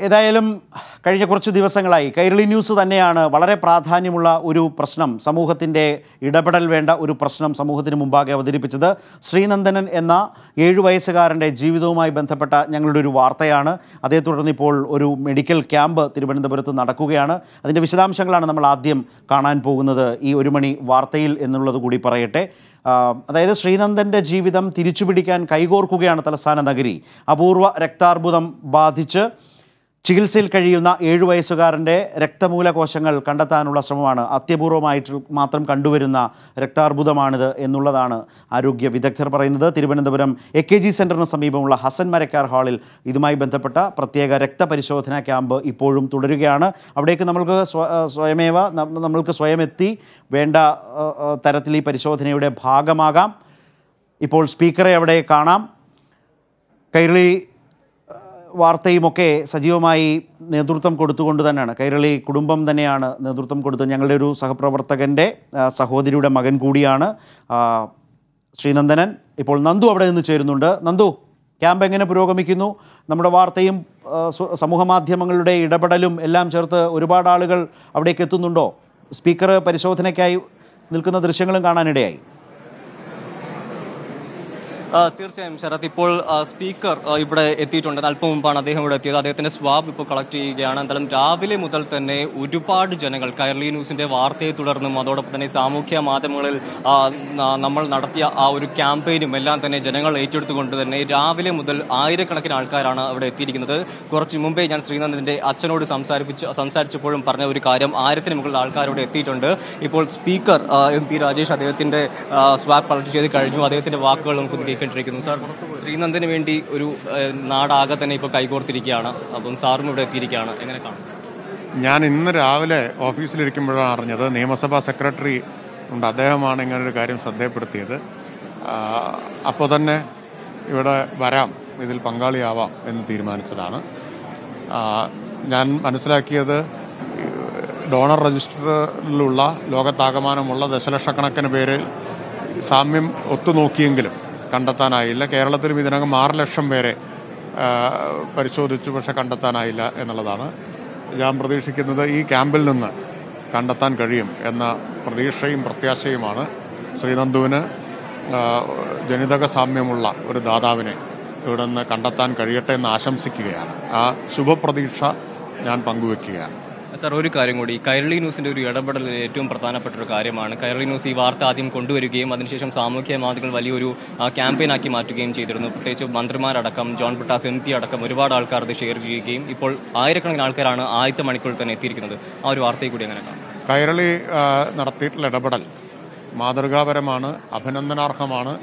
ഏതായാലും കഴിഞ്ഞ കുറച്ച് ദിവസങ്ങളായി കൈരളി ന്യൂസ് തന്നെയാണ് വളരെ പ്രാധാന്യമുള്ള ഒരു പ്രശ്നം സമൂഹത്തിന്റെ ഇടപെടൽ വേണ്ട ഒരു പ്രശ്നം സമൂഹത്തിന് മുമ്പാകെ അവതരിപ്പിച്ചത് ശ്രീനന്ദനൻ എന്ന ഏഴു വയസ്സുകാരന്റെ ജീവിതവുമായി ബന്ധപ്പെട്ട ഞങ്ങളുടെ ഒരു വാർത്തയാണ്. അതേ തുടർന്ന് ഇപ്പോൾ ഒരു മെഡിക്കൽ ക്യാമ്പ് തിരുവനന്തപുരത്ത് നടക്കുകയാണ്. അതിന്റെ വിശദാംശങ്ങളാണ് നമ്മൾ ആദ്യം കാണാൻ പോകുന്നത് ഈ ഒരു മണി വാർത്തയിൽ എന്നുള്ളത് കൂടി പറയട്ടെ. അതായത് ശ്രീനന്ദന്റെ ജീവിതം തിരിച്ചുപിടിക്കാൻ കൈകോർക്കുകയാണ് തലസ്ഥാന നഗരി. അപൂർവ രക്താർബുദം ബാധിച്ച് ചികിത്സയിൽ കഴിയുന്ന ഏഴു വയസ്സുകാരന്റെ രക്തമൂലകോശങ്ങൾ കണ്ടെത്താനുള്ള ശ്രമമാണ്. അത്യപൂർവമായിട്ട് മാത്രം കണ്ടുവരുന്ന രക്താർബുദമാണിത് എന്നുള്ളതാണ് ആരോഗ്യ വിദഗ്ധർ പറയുന്നത്. തിരുവനന്തപുരം എ കെ ജി സെന്ററിന് സമീപമുള്ള ഹസൻ മരക്കാർ ഹാളിൽ ഇതുമായി ബന്ധപ്പെട്ട പ്രത്യേക രക്തപരിശോധനാ ക്യാമ്പ് ഇപ്പോഴും തുടരുകയാണ്. അവിടേക്ക് നമ്മൾക്ക് സ്വയമേവ നമ്മൾക്ക് സ്വയം എത്തി വേണ്ട തരത്തിൽ ഈ പരിശോധനയുടെ ഭാഗമാകാം. ഇപ്പോൾ സ്പീക്കറെ അവിടെ കാണാം. കൈരളി വാർത്തയുമൊക്കെ സജീവമായി നേതൃത്വം കൊടുത്തുകൊണ്ട് തന്നെയാണ്. കൈരളി കുടുംബം തന്നെയാണ് നേതൃത്വം കൊടുത്തത്. ഞങ്ങളുടെ ഒരു സഹപ്രവർത്തകന്റെ സഹോദരിയുടെ മകൻ കൂടിയാണ് ശ്രീനന്ദനൻ. ഇപ്പോൾ നന്ദു അവിടെ നിന്ന് ചേരുന്നുണ്ട്. നന്ദു ക്യാമ്പ് എങ്ങനെ പുരോഗമിക്കുന്നു? നമ്മുടെ വാർത്തയും സമൂഹ മാധ്യമങ്ങളുടെ ഇടപെടലും എല്ലാം ചേർത്ത് ഒരുപാട് ആളുകൾ അവിടേക്ക് എത്തുന്നുണ്ടോ? സ്പീക്കർ പരിശോധനയ്ക്കായി നിൽക്കുന്ന ദൃശ്യങ്ങളും കാണാനിടയായി. തീർച്ചയായും ശരത്. ഇപ്പോൾ സ്പീക്കർ ഇവിടെ എത്തിയിട്ടുണ്ട്. അല്പം മുമ്പാണ് അദ്ദേഹം ഇവിടെ എത്തിയത്. അദ്ദേഹത്തിന്റെ സ്വാബ് ഇപ്പോൾ കളക്ട് ചെയ്യുകയാണ്. എന്തായാലും രാവിലെ മുതൽ തന്നെ ഒരുപാട് ജനങ്ങൾ കൈരളി ന്യൂസിന്റെ വാർത്തയെ തുടർന്നും അതോടൊപ്പം തന്നെ സാമൂഹ്യ മാധ്യമങ്ങളിൽ നമ്മൾ നടത്തിയ ആ ഒരു ക്യാമ്പയിനും എല്ലാം തന്നെ ജനങ്ങൾ ഏറ്റെടുത്തുകൊണ്ട് തന്നെ രാവിലെ മുതൽ ആയിരക്കണക്കിന് ആൾക്കാരാണ് അവിടെ എത്തിയിരിക്കുന്നത്. കുറച്ച് മുമ്പേ ഞാൻ ശ്രീനന്ദിന്റെ അച്ഛനോട് സംസാരിപ്പിച്ച് സംസാരിച്ചപ്പോഴും പറഞ്ഞ ഒരു കാര്യം ആയിരത്തിന് മുകളിൽ ആൾക്കാരോട് എത്തിയിട്ടുണ്ട്. ഇപ്പോൾ സ്പീക്കർ എം പി രാജേഷ് അദ്ദേഹത്തിന്റെ സ്വാബ് കളക്ട് ചെയ്ത് കഴിഞ്ഞു. അദ്ദേഹത്തിന്റെ വാക്കുകൾ നമുക്ക് കേൾക്കേണ്ടിയിരിക്കുന്നു സാർ ശ്രീനന്ദന് വേണ്ടി ഒരു നാടാകെ തന്നെ ഇപ്പോൾ കൈകോർത്തിരിക്കുകയാണ്. അപ്പം സാറും ഇവിടെ എത്തിയിരിക്കുകയാണ്. എങ്ങനെ കാണും? ഞാൻ ഇന്ന് രാവിലെ ഓഫീസിലിരിക്കുമ്പോഴാണ് അറിഞ്ഞത്. നിയമസഭാ സെക്രട്ടറി ഉണ്ട്. അദ്ദേഹമാണ് ഇങ്ങനൊരു കാര്യം ശ്രദ്ധയപ്പെടുത്തിയത്. അപ്പോൾ തന്നെ ഇവിടെ വരാം. ഇതിൽ പങ്കാളിയാവാം എന്ന് തീരുമാനിച്ചതാണ്. ഞാൻ മനസ്സിലാക്കിയത് ഡോണർ രജിസ്റ്ററിലുള്ള ലോകത്താകമാനമുള്ള ദശലക്ഷക്കണക്കിന് പേരിൽ സാമ്യം ഒത്തുനോക്കിയെങ്കിലും കണ്ടെത്താനായില്ല. കേരളത്തിലും ഇതിനകം ആറ് ലക്ഷം പേരെ പരിശോധിച്ചു. പക്ഷെ കണ്ടെത്താനായില്ല എന്നുള്ളതാണ് ഞാൻ പ്രതീക്ഷിക്കുന്നത്. ഈ ക്യാമ്പിൽ നിന്ന് കണ്ടെത്താൻ കഴിയും എന്ന പ്രതീക്ഷയും പ്രത്യാശയുമാണ് ശ്രീനന്ദുവിന്. ജനിതക സാമ്യമുള്ള ഒരു ദാതാവിനെ ഇവിടെ നിന്ന് കണ്ടെത്താൻ കഴിയട്ടെ എന്ന് ആശംസിക്കുകയാണ്. ആ ശുഭപ്രതീക്ഷ ഞാൻ പങ്കുവെക്കുകയാണ്. സാർ ഒരു കാര്യം കൂടി. കൈരളി ന്യൂസിന്റെ ഒരു ഇടപെടലിൽ ഏറ്റവും പ്രധാനപ്പെട്ട ഒരു കാര്യമാണ്. കൈരളി ന്യൂസ് ഈ വാർത്ത ആദ്യം കൊണ്ടുവരികയും അതിനുശേഷം സാമൂഹ്യ മാധ്യമങ്ങൾ വലിയൊരു ക്യാമ്പയിനാക്കി മാറ്റുകയും ചെയ്തിരുന്നു. പ്രത്യേകിച്ച് മന്ത്രിമാരടക്കം ജോൺ ബ്രിട്ടാസ് എം പി അടക്കം ഒരുപാട് ആൾക്കാർ അത് ഷെയർ ചെയ്യുകയും ഇപ്പോൾ ആയിരക്കണക്കിന് ആൾക്കാരാണ് ആദ്യത്തെ മണിക്കൂറിൽ തന്നെ എത്തിയിരിക്കുന്നത്. ആ ഒരു വാർത്തയെ കൂടി അങ്ങനെ കാണാം? കൈരളി നടത്തിയിട്ടുള്ള ഇടപെടൽ മാതൃകാപരമാണ് അഭിനന്ദനാർഹമാണ്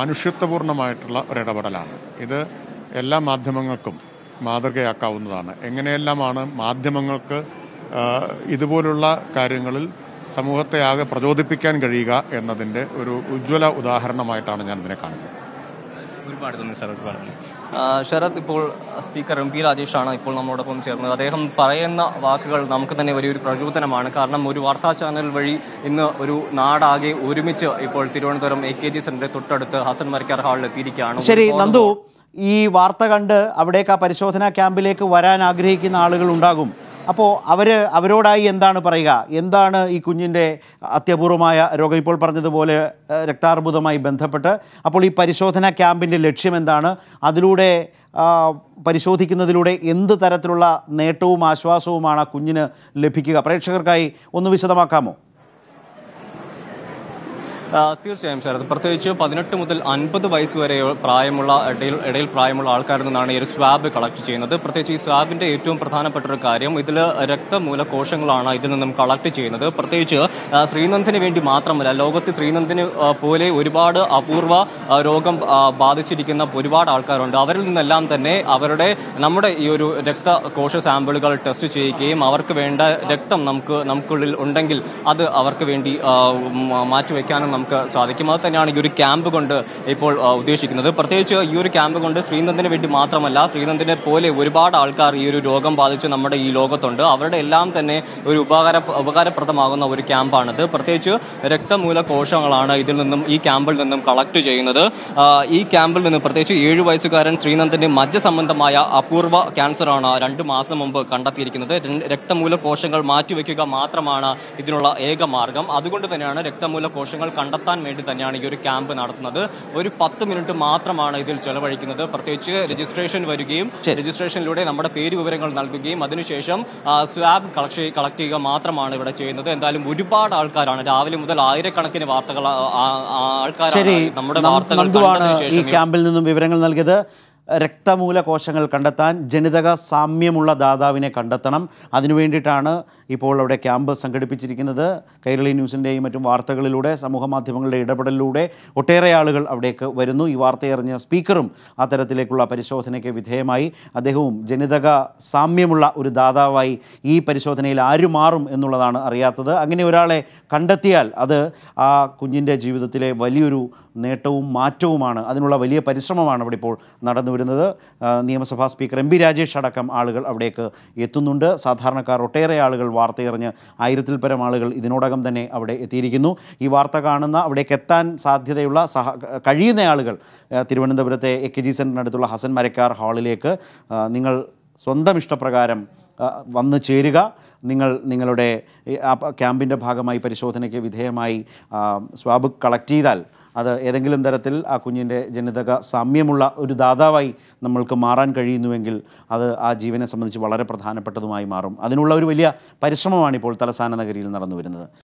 മനുഷ്യത്വപൂർണമായിട്ടുള്ള ഒരു ഇടപെടലാണ്. ഇത് എല്ലാ മാധ്യമങ്ങൾക്കും മാതൃകയാക്കാവുന്നതാണ്. എങ്ങനെയെല്ലാമാണ് മാധ്യമങ്ങൾക്ക് ഇതുപോലുള്ള കാര്യങ്ങളിൽ സമൂഹത്തെ ആകെ പ്രചോദിപ്പിക്കാൻ കഴിയുക എന്നതിന്റെ ഒരു ഉജ്ജ്വല ഉദാഹരണമായിട്ടാണ് ഞാൻ ഇതിനെ കാണുന്നത്. ഒരുപാട് നന്ദി സാർ ഒരുപാട് നന്ദി. ശരത് ഇപ്പോൾ സ്പീക്കർ എം പി രാജേഷാണ് ഇപ്പോൾ നമ്മോടൊപ്പം ചേർന്നത്. അദ്ദേഹം പറയുന്ന വാക്കുകൾ നമുക്ക് തന്നെ വലിയൊരു പ്രചോദനമാണ്. കാരണം ഒരു വാർത്താ ചാനൽ വഴി ഇന്ന് ഒരു നാടാകെ ഒരുമിച്ച് ഇപ്പോൾ തിരുവനന്തപുരം എ കെ ജി സെന്ററിന്റെ തൊട്ടടുത്ത് ഹസൻ മരിക്കാർ ഹാളിൽ എത്തിയിരിക്കുകയാണ്. ശരി നന്ദു. ഈ വാർത്ത കണ്ട് അവിടേക്ക് ആ പരിശോധനാ ക്യാമ്പിലേക്ക് വരാൻ ആഗ്രഹിക്കുന്ന ആളുകൾ ഉണ്ടാകും. അപ്പോൾ അവർ അവരോടായി എന്താണ് പറയുക? എന്താണ് ഈ കുഞ്ഞിന്റെ അത്യപൂർവമായ രോഗം? ഇപ്പോൾ പറഞ്ഞതുപോലെ രക്താർബുദമായി ബന്ധപ്പെട്ട്. അപ്പോൾ ഈ പരിശോധനാ ക്യാമ്പിന്റെ ലക്ഷ്യം എന്താണ്? അതിലൂടെ പരിശോധിക്കുന്നതിലൂടെ എന്ത് തരത്തിലുള്ള നേട്ടവും ആശ്വാസവുമാണ് ആ കുഞ്ഞിന് ലഭിക്കുക? പ്രേക്ഷകർക്കായി ഒന്ന് വിശദമാക്കാമോ? തീർച്ചയായും ശരത്. പ്രത്യേകിച്ച് പതിനെട്ട് മുതൽ അൻപത് വയസ്സ് വരെ പ്രായമുള്ള ഇടയിൽ ഇടയിൽ പ്രായമുള്ള ആൾക്കാരിൽ നിന്നാണ് ഈ ഒരു സ്വാബ് കളക്ട് ചെയ്യുന്നത്. പ്രത്യേകിച്ച് ഈ സ്വാബിന്റെ ഏറ്റവും പ്രധാനപ്പെട്ട ഒരു കാര്യം ഇതിൽ രക്തമൂല കോശങ്ങളാണ് ഇതിൽ നിന്നും കളക്ട് ചെയ്യുന്നത്. പ്രത്യേകിച്ച് ശ്രീനന്ദന് വേണ്ടി മാത്രമല്ല ലോകത്ത് ശ്രീനന്ദിന് പോലെ ഒരുപാട് അപൂർവ രോഗം ബാധിച്ചിരിക്കുന്ന ഒരുപാട് ആൾക്കാരുണ്ട്. അവരിൽ നിന്നെല്ലാം തന്നെ അവരുടെ നമ്മുടെ ഈ ഒരു രക്തകോശ സാമ്പിളുകൾ ടെസ്റ്റ് ചെയ്യുകയും അവർക്ക് വേണ്ട രക്തം നമുക്ക് നമുക്കുള്ളിൽ ഉണ്ടെങ്കിൽ അത് അവർക്ക് വേണ്ടി മാറ്റിവെക്കാനും നമുക്ക് സാധിക്കും. അത് തന്നെയാണ് ഈ ഒരു ക്യാമ്പ് കൊണ്ട് ഇപ്പോൾ ഉദ്ദേശിക്കുന്നത്. പ്രത്യേകിച്ച് ഈ ഒരു ക്യാമ്പ് കൊണ്ട് ശ്രീനന്ദിന് വേണ്ടി മാത്രമല്ല ശ്രീനന്ദനെ പോലെ ഒരുപാട് ആൾക്കാർ ഈ ഒരു രോഗം ബാധിച്ച് നമ്മുടെ ഈ ലോകത്തുണ്ട്. അവരുടെ എല്ലാം തന്നെ ഒരു ഉപകാര ഉപകാരപ്രദമാകുന്ന ഒരു ക്യാമ്പാണിത് പ്രത്യേകിച്ച് രക്തമൂല കോശങ്ങളാണ് ഇതിൽ നിന്നും ഈ ക്യാമ്പിൽ നിന്നും കളക്ട് ചെയ്യുന്നത്. ഈ ക്യാമ്പിൽ നിന്ന് പ്രത്യേകിച്ച് ഏഴു വയസ്സുകാരൻ ശ്രീനന്ദന് മജ്ജ സംബന്ധമായ അപൂർവ ക്യാൻസറാണ് രണ്ട് മാസം മുമ്പ് കണ്ടെത്തിയിരിക്കുന്നത്. രക്തമൂല കോശങ്ങൾ മാറ്റിവെക്കുക മാത്രമാണ് ഇതിനുള്ള ഏക മാർഗം. അതുകൊണ്ട് തന്നെയാണ് രക്തമൂല കോശങ്ങൾ കണ്ടെത്താൻ വേണ്ടി തന്നെയാണ് ഈ ഒരു ക്യാമ്പ് നടത്തുന്നത്. ഒരു പത്ത് മിനിറ്റ് മാത്രമാണ് ഇതിൽ ചെലവഴിക്കുന്നത്. പ്രത്യേകിച്ച് രജിസ്ട്രേഷൻ വരികയും രജിസ്ട്രേഷനിലൂടെ നമ്മുടെ പേര് വിവരങ്ങൾ നൽകുകയും അതിനുശേഷം സ്വാബ് കളക്ട് കളക്ട് ചെയ്യുക മാത്രമാണ് ഇവിടെ ചെയ്യുന്നത്. എന്തായാലും ഒരുപാട് ആൾക്കാരാണ്. രാവിലെ മുതൽ ആയിരക്കണക്കിന് വാർത്തകൾ ആൾക്കാരാണ് നമ്മുടെ വാർത്തകൾ ഈ ക്യാമ്പിൽ നിന്നും വിവരങ്ങൾ നൽകിയത്. രക്തമൂല കോശങ്ങൾ കണ്ടെത്താൻ ജനിതക സാമ്യമുള്ള ദാതാവിനെ കണ്ടെത്തണം. അതിനു വേണ്ടിയിട്ടാണ് ഇപ്പോൾ അവിടെ ക്യാമ്പ് സംഘടിപ്പിച്ചിരിക്കുന്നത്. കൈരളി ന്യൂസിന്റെയും മറ്റും വാർത്തകളിലൂടെ സമൂഹ മാധ്യമങ്ങളുടെ ഇടപെടലിലൂടെ ഒട്ടേറെ ആളുകൾ അവിടേക്ക് വരുന്നു. ഈ വാർത്തയറിഞ്ഞ സ്പീക്കറും അത്തരത്തിലേക്കുള്ള പരിശോധനയ്ക്ക് വിധേയമായി. അദ്ദേഹവും ജനിതക സാമ്യമുള്ള ഒരു ദാതാവായി ഈ പരിശോധനയിൽ ആര് മാറും എന്നുള്ളതാണ് അറിയാത്തത്. അങ്ങനെ ഒരാളെ കണ്ടെത്തിയാൽ അത് ആ കുഞ്ഞിന്റെ ജീവിതത്തിലെ വലിയൊരു നേട്ടവും മാറ്റവുമാണ്. അതിനുള്ള വലിയ പരിശ്രമമാണ് അവിടെ ഇപ്പോൾ നടന്നു വരുന്നത് നിയമസഭാ സ്പീക്കർ എം പി രാജേഷ് അടക്കം ആളുകൾ അവിടേക്ക് എത്തുന്നുണ്ട്. സാധാരണക്കാർ ഒട്ടേറെ ആളുകൾ വാർത്തയറിഞ്ഞ് ആയിരത്തിൽ പരം ആളുകൾ ഇതിനോടകം തന്നെ അവിടെ എത്തിയിരിക്കുന്നു. ഈ വാർത്ത കാണുന്ന അവിടേക്ക് എത്താൻ സാധ്യതയുള്ള സഹ കഴിയുന്ന ആളുകൾ തിരുവനന്തപുരത്തെ എ കെ ജി സെന്ററിനടുത്തുള്ള ഹസൻ മരക്കാർ ഹാളിലേക്ക് നിങ്ങൾ സ്വന്തം ഇഷ്ടപ്രകാരം വന്നു ചേരുക. നിങ്ങൾ നിങ്ങളുടെ ക്യാമ്പിന്റെ ഭാഗമായി പരിശോധനയ്ക്ക് വിധേയമായി സ്വാബ് കളക്ട് ചെയ്താൽ അത് ഏതെങ്കിലും തരത്തിൽ ആ കുഞ്ഞിന്റെ ജനിതക സാമ്യമുള്ള ഒരു ദാതാവായി നമ്മൾക്ക് മാറാൻ കഴിയുന്നുവെങ്കിൽ അത് ആ ജീവനെ സംബന്ധിച്ച് വളരെ പ്രധാനപ്പെട്ടതുമായി മാറും. അതിനുള്ള ഒരു വലിയ പരിശ്രമമാണ് ഇപ്പോൾ തലസ്ഥാന നഗരിയിൽ നടന്നു വരുന്നത്